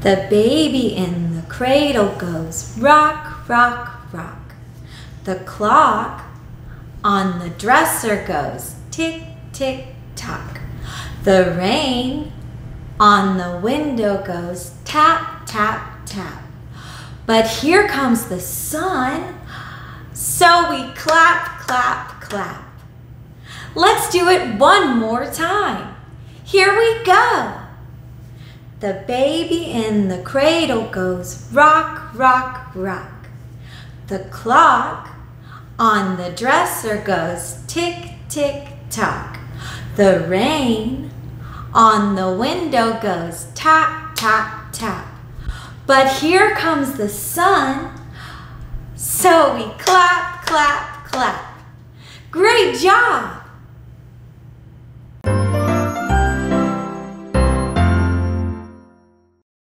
The baby in the cradle goes rock, rock, rock. The clock on the dresser goes tick, tick, tock. The rain on the window goes tap, tap, tap. But here comes the sun, so we clap, clap, clap. Let's do it one more time. Here we go. The baby in the cradle goes rock, rock, rock. The clock on the dresser goes tick, tick, tock. The rain on the window goes tap, tap, tap. But here comes the sun, so we clap, clap, clap. Great job!